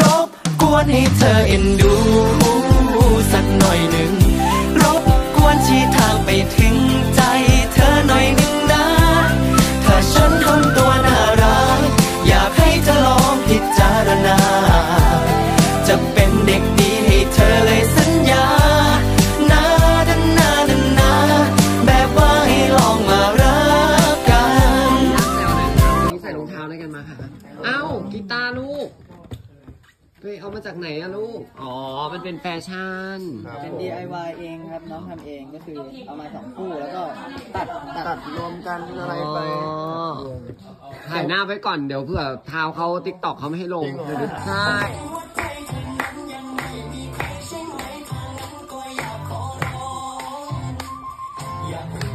รบกวนให้เธอเอ็นดู สักหน่อยหนึ่ง รบกวนชี้ทางไปถึงใจเธอหน่อยหนึ่งนะถ้าฉันทำตัวน่ารัก อยากให้เธอลองพิจารณา จะเป็นเด็กดีให้เธอเลยสัญญานาดันนาดันนาแบบว่าให้ลองมารักกันรักแซวเลยค่ะวันนี้ใส่รองเท้าอะไรกันมาคะ เอ้ากีตาร์ลูก เฮ้เอามาจากไหนอะลูก อ๋อ มันเป็นแฟชั่นเป็น DIY เองครับน้องทำเองก็คือเอามาสองคู่แล้วก็ตัดตัดรวมกันอะไรไปถ่ายหน้าไว้ก่อนเดี๋ยวเผื่อเท้าเขา TikTok เขาไม่ให้ลงใช่ อยากรู้